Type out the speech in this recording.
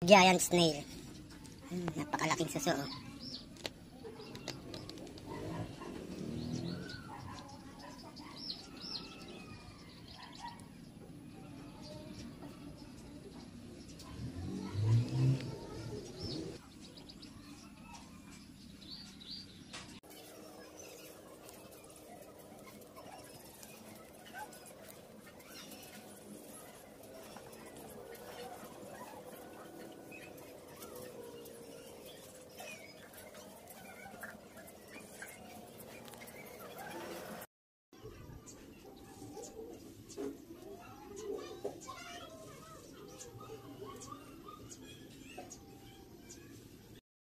Giant snail. Napakalaking suso. oh.